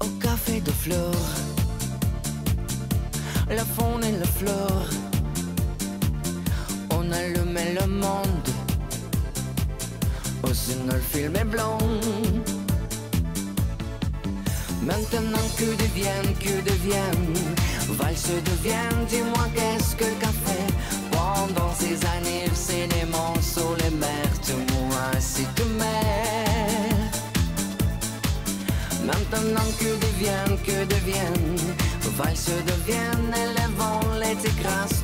au café de fleurs, la faune et la flore. On allumait le monde au cinéma, film est blanc. Maintenant que deviennent, que deviennent, valse deviennent, dis-moi qu'est-ce que le café pendant ces années, c'est des que deviennent, vos valses deviennent, élèvons les tigrasses.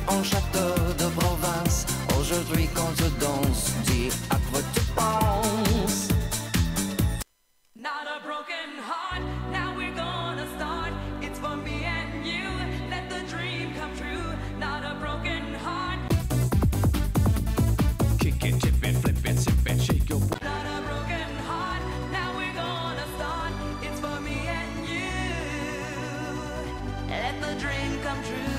come true.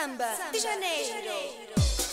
Samba, de Janeiro. De Janeiro.